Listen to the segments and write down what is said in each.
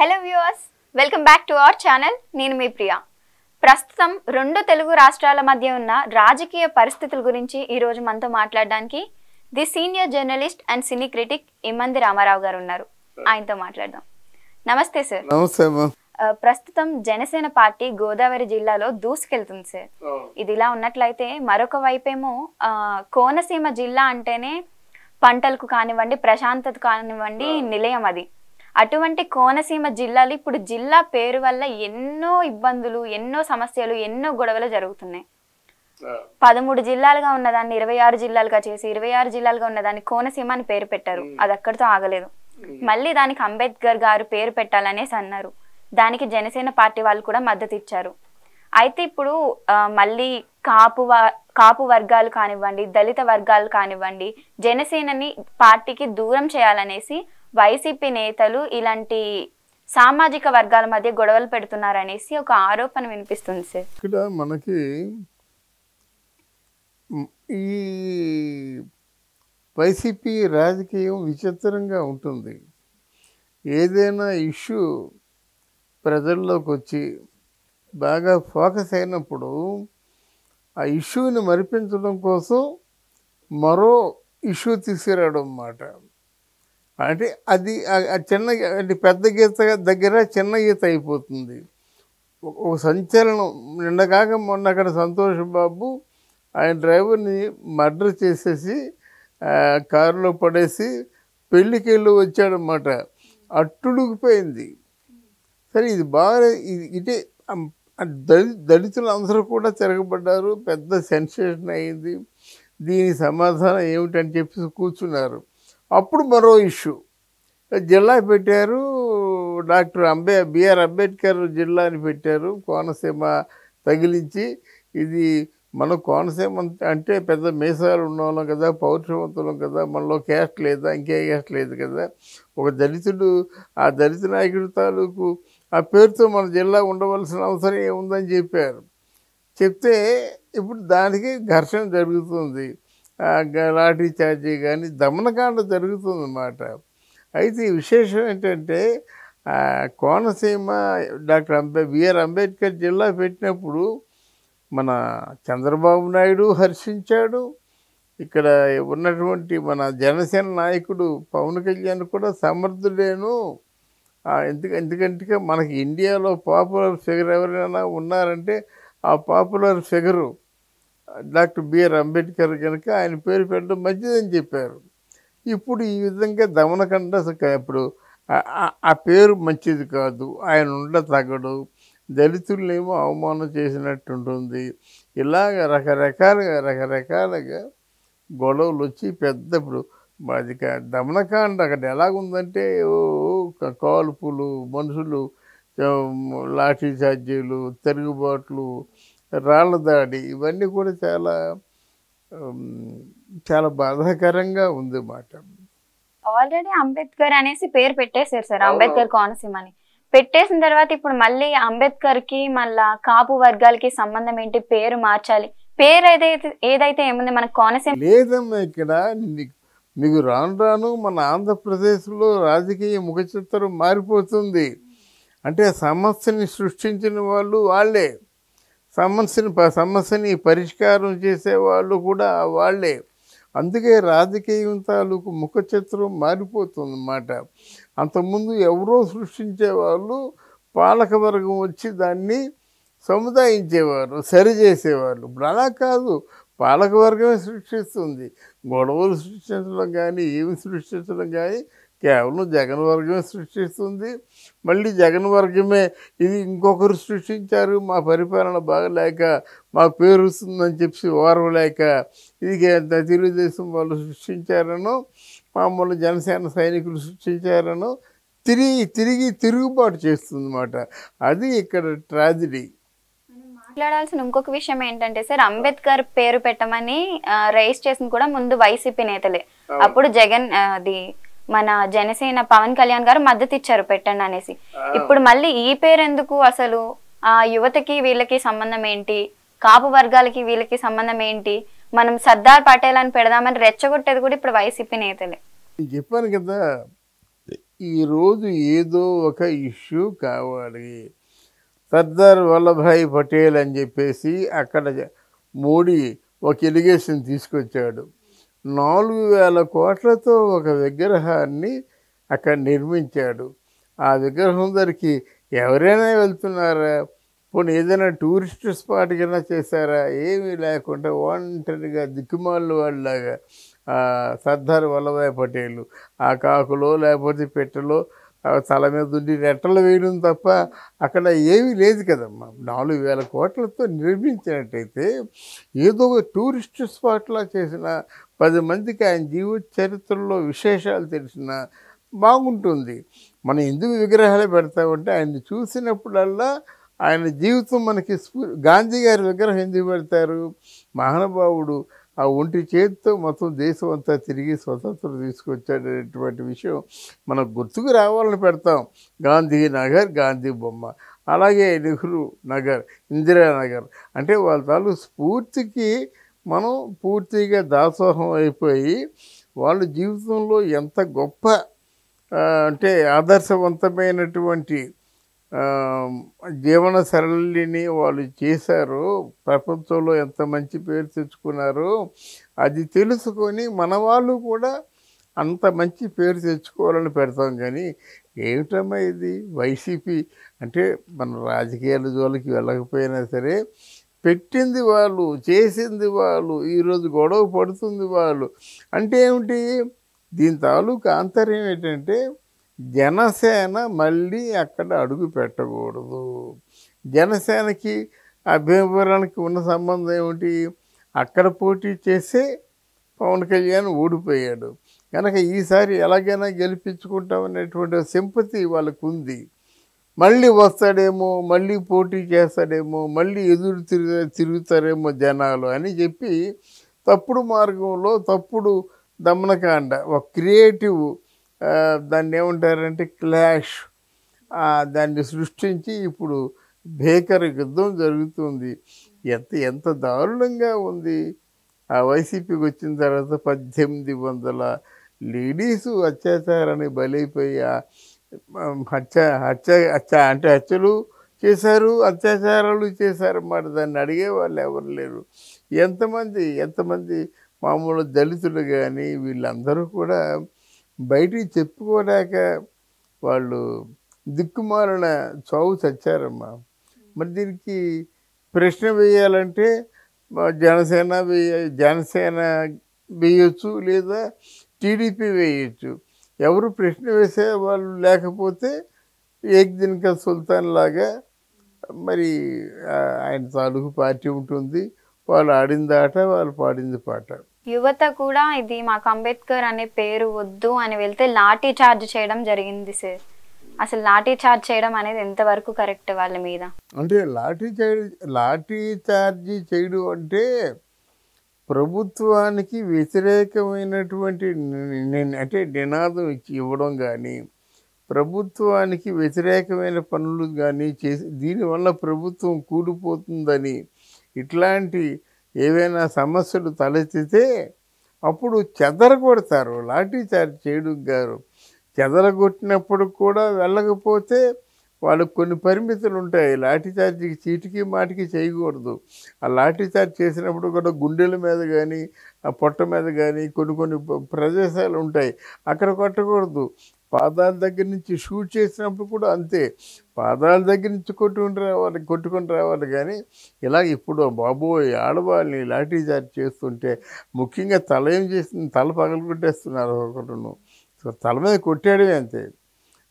Hello viewers welcome back to our channel నేను మీ ప్రియా. ప్రస్తుతం రెండు తెలుగు రాష్ట్రాల మధ్య ఉన్న రాజకీయ పరిస్థితుల గురించి ఈరోజు మనతో మాట్లాడడానికి the senior journalist and cine critic Immandi Ramarao గారు ఉన్నారు. ఆయనతో మాట్లాడదాం. నమస్తే సార్ నమస్తే ప్రస్తుతం జనసేన పార్టీ గోదావరి జిల్లాలో దూసుకెళ్తుంది సార్ ఇది ఇలా ఉన్నట్లయితే మరొక వైపేమో కోనసీమ జిల్లా అంటేనే పంటలకు కానివ్వండి ప్రశాంతత కానివ్వండి నిలయం అది. అటువంటి కోనసీమ జిల్లాలు ఇప్పుడు జిల్లా పేరు వల్ల ఎన్నో ఇబ్బందులు ఎన్నో సమస్యలు ఎన్నో గొడవలు జరుగుతున్నాయి. పదమూడు జిల్లాలుగా ఉన్నదాన్ని ఇరవై ఆరు జిల్లాలుగా చేసి ఇరవై ఆరు జిల్లాలుగా ఉన్నదాన్ని కోనసీమ అని పేరు పెట్టారు. అది అక్కడితో ఆగలేదు. మళ్ళీ దానికి అంబేద్కర్ గారు పేరు పెట్టాలనేసి అన్నారు. దానికి జనసేన పార్టీ వాళ్ళు కూడా మద్దతు ఇచ్చారు. అయితే ఇప్పుడు మళ్ళీ కాపు కాపు వర్గాలు కానివ్వండి దళిత వర్గాలు కానివ్వండి జనసేనని పార్టీకి దూరం చేయాలనేసి వైసీపీ నేతలు ఇలాంటి సామాజిక వర్గాల మధ్య గొడవలు పెడుతున్నారనేసి ఒక ఆరోపణ వినిపిస్తుంది సార్. ఇక్కడ మనకి ఈ వైసీపీ రాజకీయం విచిత్రంగా ఉంటుంది. ఏదైనా ఇష్యూ ప్రజల్లోకి వచ్చి బాగా ఫోకస్ అయినప్పుడు ఆ ఇష్యూని మరిపించడం కోసం మరో ఇష్యూ తీసుకురావడం అన్నమాట అంటే అది చిన్న అంటే పెద్ద గీత దగ్గర చిన్న గీత అయిపోతుంది. ఒక సంచలనం. నిన్నగాక మొన్న అక్కడ సంతోష్ బాబు ఆయన డ్రైవర్ని మర్డర్ చేసేసి కారులో పడేసి పెళ్ళికి వెళ్ళి వచ్చాడనమాట అట్టుడుకుపోయింది సరే ఇది బాగా ఇది ఇటే దళి దళితులు అందరూ కూడా తిరగబడ్డారు. పెద్ద సెన్సేషన్ అయింది. దీని సమాధానం ఏమిటని చెప్పి కూర్చున్నారు. అప్పుడు మరో ఇష్యూ. జిల్లా పెట్టారు డాక్టర్ అంబే బిఆర్ అంబేద్కర్ జిల్లా అని పెట్టారు కోనసీమ తగిలించి. ఇది మన కోనసీమ అంటే పెద్ద మీసాలు ఉన్నవాళ్ళం కదా పౌరుషవంతులం కదా మనలో క్యాస్ట్ లేదా ఇంకే క్యాస్ట్ లేదు కదా. ఒక దళితుడు ఆ దళిత నాయకుడి తాలూకు ఆ పేరుతో మన జిల్లా ఉండవలసిన అవసరం ఏముందని చెప్పారు. చెప్తే ఇప్పుడు దానికి ఘర్షణ జరుగుతుంది. లాఠీ చార్జీ కానీ దమనకాండ జరుగుతుందన్నమాట. అయితే ఈ విశేషం ఏంటంటే Konaseema doctor Ambe B R Ambedkar జిల్లా పెట్టినప్పుడు మన చంద్రబాబు నాయుడు హర్షించాడు. ఇక్కడ ఉన్నటువంటి మన జనసేన నాయకుడు పవన్ కళ్యాణ్ కూడా సమర్థుడేను. ఎందుకు ఎందుకంటే మనకి ఇండియాలో పాపులర్ ఫిగర్ ఎవరైనా ఉన్నారంటే ఆ popular figure doctor BR Ambedkar కనుక ఆయన పేరు పెట్టడం మంచిదని చెప్పారు. ఇప్పుడు ఈ విధంగా దమనకండ ఇప్పుడు ఆ- పేరు మంచిది కాదు. ఆయన ఉండ తగడు. దళితులనేమో అవమానం చేసినట్టు ఉంటుంది ఇలాగ రకరకాలుగా రకరకాలుగా గొడవలు వచ్చి పెద్ద ఇప్పుడు అది కా- దమనకాండ అక్కడ ఎలాగుందంటే ఓ కాల్పులు మనుషులు లాఠీ చార్జీలు తిరుగుబాట్లు రాళ్ళ దాడి ఇవన్నీ కూడా చాలా చాలా బాధాకరంగా ఉంది మాట. ఆల్రెడీ అంబేద్కర్ అనేసి పేరు పెట్టేశారు సార్ అంబేద్కర్ కోనసీమ అని పెట్టేసిన తర్వాత ఇప్పుడు మళ్ళీ అంబేద్కర్కి మళ్ళా కాపు వర్గాలకి సంబంధం ఏంటి పేరు మార్చాలి. పేరు ఏదైతే ఏదైతే ఏముంది మన కోనసీమ? లేదమ్మా ఇక్కడ మీకు రాను రాను మన ఆంధ్రప్రదేశ్లో రాజకీయ ముఖ చిత్రం మారిపోతుంది. అంటే సమస్యని సృష్టించిన వాళ్ళు వాళ్ళే. సమస్యని సమస్యని పరిష్కారం చేసే వాళ్ళు కూడా వాళ్ళే. అందుకే రాజకీయం తాలూకు ముఖ చిత్రం మారిపోతుంది అన్నమాట అంతకుముందు ఎవరో సృష్టించే వాళ్ళు పాలకవర్గం వచ్చి దాన్ని సముదాయించేవారు సరిచేసేవారు ఇప్పుడు అలా కాదు. పాలకవర్గమే సృష్టిస్తుంది. గొడవలు సృష్టించడం కానీ ఏమి సృష్టించడం కానీ కేవలం జగన్ వర్గమే సృష్టిస్తుంది. మళ్ళీ జగన్ వర్గమే ఇది ఇంకొకరు సృష్టించారు. మా పరిపాలన బాగలేక మా పేరు వస్తుందని చెప్పి ఓర్వలేక ఇది తెలుగుదేశం వాళ్ళు సృష్టించారనో మామూలు జనసేన సైనికులు సృష్టించారనో తిరిగి తిరిగి తిరుగుబాటు చేస్తుందన్నమాట. అది ఇక్కడ ట్రాజిడీ. మాట్లాడాల్సిన ఇంకొక విషయం ఏంటంటే సార్ అంబేద్కర్ పేరు పెట్టమని రైస్ చేసింది కూడా ముందు వైసీపీ నేతలే. అప్పుడు జగన్ అది మన జనసేన పవన్ కళ్యాణ్ గారు మద్దతు ఇచ్చారు పెట్టండి అనేసి. ఇప్పుడు మళ్ళీ ఈ పేరు ఎందుకు అసలు ఆ యువతకి వీళ్ళకి సంబంధం ఏంటి? కాపు వర్గాలకి వీళ్ళకి సంబంధం ఏంటి? మనం సర్దార్ పటేల్ అని పెడదామని రెచ్చగొట్టేది కూడా ఇప్పుడు వైసీపీ నేతలే. చెప్పాను కదా ఈరోజు ఏదో ఒక ఇష్యూ కావాలి. సర్దార్ వల్లభాయ్ పటేల్ అని చెప్పేసి అక్కడ మోడీ ఒక ఎలిగేషన్ తీసుకొచ్చాడు. నాలుగు వేల కోట్లతో ఒక విగ్రహాన్ని అక్కడ నిర్మించాడు. ఆ విగ్రహం దగ్గరికి ఎవరైనా వెళ్తున్నారా? పోనీ ఏదైనా టూరిస్ట్ స్పాట్ కింద చేశారా? ఏమీ లేకుండా ఒంటరిగా దిక్కుమాల వాళ్ళలాగా సర్దార్ వల్లభాయ్ పటేల్ ఆ కాకులో లేకపోతే పెట్టెలో తల మీద ఉండి రెట్టలు వేయడం తప్ప అక్కడ ఏమీ లేదు కదమ్మా. నాలుగు వేల కోట్లతో నిర్మించినట్టయితే ఏదో ఒక టూరిస్ట్ స్పాట్లా చేసిన పది మందికి ఆయన జీవిత చరిత్రలో విశేషాలు తెలిసిన బాగుంటుంది. మనం ఎందుకు విగ్రహాలు పెడతామంటే ఆయన్ని చూసినప్పుడల్లా ఆయన జీవితం మనకి స్ఫూ గాంధీ గారి విగ్రహం ఎందుకు పెడతారు? మహానుభావుడు ఆ ఒంటి చేతితో మొత్తం దేశం అంతా తిరిగి స్వతంత్రం తీసుకొచ్చాడనేటువంటి విషయం మనకు గుర్తుకు రావాలని పెడతాం. గాంధీ నగర్ గాంధీ బొమ్మ. అలాగే నెహ్రూ నగర్ ఇందిరానగర్ అంటే వాళ్ళ తాలూ స్ఫూర్తికి మనం పూర్తిగా దాసోహం అయిపోయి వాళ్ళ జీవితంలో ఎంత గొప్ప అంటే ఆదర్శవంతమైనటువంటి జీవన సరళిని వాళ్ళు చేశారు. ప్రపంచంలో ఎంత మంచి పేరు తెచ్చుకున్నారో అది తెలుసుకొని మన వాళ్ళు కూడా అంత మంచి పేరు తెచ్చుకోవాలని పెడతాం కానీ ఏమిటమ్మా ఇది? వైసీపీ అంటే మన రాజకీయాల జోలికి వెళ్ళకపోయినా సరే పెట్టింది వాళ్ళు చేసింది వాళ్ళు ఈరోజు గొడవ పడుతుంది వాళ్ళు అంటే ఏమిటి? దీని తాలూకు ఆంతర్యం ఏంటంటే జనసేన మళ్ళీ అక్కడ అడుగు పెట్టకూడదు. జనసేనకి అభివరానికి ఉన్న సంబంధం ఏమిటి? అక్కడ పోటీ చేసే పవన్ కళ్యాణ్ ఓడిపోయాడు. కనుక ఈసారి ఎలాగైనా గెలిపించుకుంటామనేటువంటి సింపతి వాళ్ళకు ఉంది మళ్ళీ వస్తాడేమో మళ్ళీ పోటీ చేస్తాడేమో మళ్ళీ ఎదురు తిరుగు తిరుగుతారేమో జనాలు అని చెప్పి తప్పుడు మార్గంలో తప్పుడు దమనకాండ ఒక క్రియేటివ్ దాన్ని ఏమంటారంటే క్లాష్. దాన్ని సృష్టించి ఇప్పుడు భేకర యుద్ధం జరుగుతుంది. ఎంత ఎంత దారుణంగా ఉంది. ఆ వైసీపీకి వచ్చిన తర్వాత పద్దెనిమిది వందల లేడీసు అత్యాచారాన్ని బలైపోయి హత్య హత్య హత్య అంటే హత్యలు చేశారు అత్యాచారాలు చేశారన్నమాట. దాన్ని అడిగే వాళ్ళు ఎవరు లేరు. ఎంతమంది ఎంతమంది మామూలు దళితులు కానీ వీళ్ళందరూ కూడా బయటికి చెప్పుకోలేక వాళ్ళు దిక్కుమాలిన చావు చచ్చారమ్మా. మరి దీనికి ప్రశ్న వేయాలంటే జనసేన వేయ జనసేన వేయొచ్చు లేదా టీడీపీ వేయొచ్చు? ఎవరు ప్రశ్న వేసే వాళ్ళు లేకపోతే ఏక్ దిన్ సుల్తాన్ లాగా మరి ఆయన తాలూకు పార్టీ ఉంటుంది. వాళ్ళు ఆడింది ఆట వాళ్ళు పాడింది పాట. యువత కూడా ఇది మాకు అంబేద్కర్ అనే పేరు వద్దు అని వెళ్తే లాఠీ చార్జ్ చేయడం జరిగింది సార్. అసలు లాఠీ చార్జ్ చేయడం అనేది ఎంతవరకు కరెక్ట్ వాళ్ళ మీద? అంటే లాఠీ చార్జ్ లాఠీ చార్జ్ చేయడం అంటే ప్రభుత్వానికి వ్యతిరేకమైనటువంటి అంటే నినాదం ఇచ్చి ఇవ్వడం కానీ ప్రభుత్వానికి వ్యతిరేకమైన పనులు కానీ చేసి దీనివల్ల ప్రభుత్వం కూలిపోతుందని ఇట్లాంటి ఏవైనా సమస్యలు తలెత్తితే అప్పుడు చెదరగొడతారు లాఠీ చార్జ్ చేయడం గారు. చెదరగొట్టినప్పుడు కూడా వెళ్ళకపోతే వాళ్ళకు కొన్ని పరిమితులు ఉంటాయి. లాఠీ చార్జీకి చీటికి మాటికి చేయకూడదు. ఆ లాఠీ చార్జ్ చేసినప్పుడు కూడా గుండెల మీద కానీ ఆ పొట్ట మీద కానీ కొన్ని కొన్ని ప్రదేశాలు ఉంటాయి. అక్కడ కొట్టకూడదు. పాదాల దగ్గర నుంచి షూట్ చేసినప్పుడు కూడా అంతే. పాదాల దగ్గర నుంచి కొట్టుకుని రావాలి కొట్టుకుని రావాలి కానీ ఇలా ఇప్పుడు బాబోయ్ ఆడవాళ్ళని లాఠీ చార్జ్ చేస్తుంటే ముఖ్యంగా తల ఏం చేస్తుంది? తల పగలగొట్టేస్తున్నారు ఒకరును. సో తల మీద కొట్టేయడమే అంతే.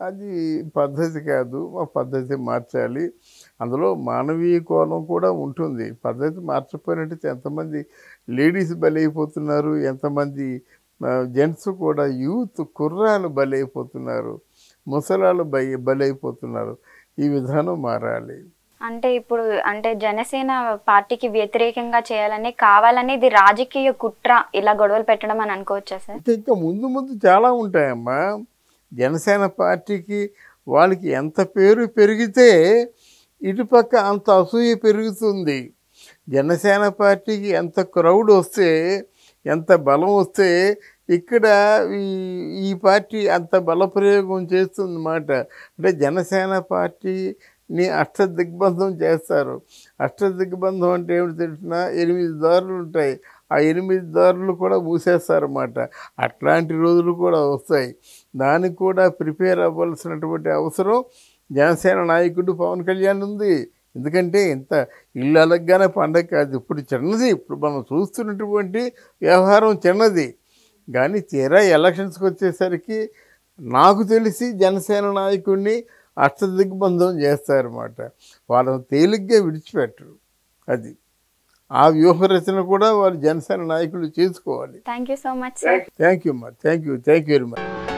అది పద్ధతి కాదు ఆ పద్ధతి మార్చాలి. అందులో మానవీయ కోణం కూడా ఉంటుంది. పద్ధతి మార్చకపోయినట్టయితే ఎంతమంది లేడీస్ బలైపోతున్నారు ఎంతమంది జెంట్స్ కూడా యూత్ కుర్రాలు బలైపోతున్నారు ముసలాలు బై బలైపోతున్నారు. ఈ విధానం మారాలి. అంటే ఇప్పుడు అంటే జనసేన పార్టీకి వ్యతిరేకంగా చేయాలని కావాలని ఇది రాజకీయ కుట్ర ఇలా గొడవలు పెట్టడం అని అనుకోవచ్చా సార్? ఇంకా ముందు ముందు చాలా ఉంటాయమ్మా. జనసేన పార్టీకి వాళ్ళకి ఎంత పేరు పెరిగితే ఇటుపక్క అంత అసూయ పెరుగుతుంది. జనసేన పార్టీకి ఎంత క్రౌడ్ వస్తే ఎంత బలం వస్తే ఇక్కడ ఈ ఈ పార్టీ అంత బలప్రయోగం చేస్తుంది అంటే జనసేన పార్టీని అష్ట దిగ్బంధం చేస్తారు. అష్ట దిగ్బంధం అంటే ఏమిటి తెలిసిన? ఎనిమిది దారులు ఉంటాయి. ఆ ఎనిమిది దారులు కూడా మూసేస్తారన్నమాట. అట్లాంటి రోజులు కూడా వస్తాయి. దానికి కూడా ప్రిపేర్ అవ్వాల్సినటువంటి అవసరం జనసేన నాయకుడు పవన్ కళ్యాణ్ ఉంది. ఎందుకంటే ఇంత ఇల్లు అలగ్గానే పండగ కాదు. ఇప్పుడు చిన్నది. ఇప్పుడు మనం చూస్తున్నటువంటి వ్యవహారం చిన్నది. కానీ తీరా ఎలక్షన్స్కి వచ్చేసరికి నాకు తెలిసి జనసేన నాయకుడిని అష్టదిగ్బంధం చేస్తారన్నమాట. వాళ్ళని తేలిగ్గా విడిచిపెట్టరు. అది. ఆ వ్యూహరచన కూడా వాళ్ళు జనసేన నాయకులు చేసుకోవాలి. Thank you so much sir thank you అమ్మా thank you thank you very much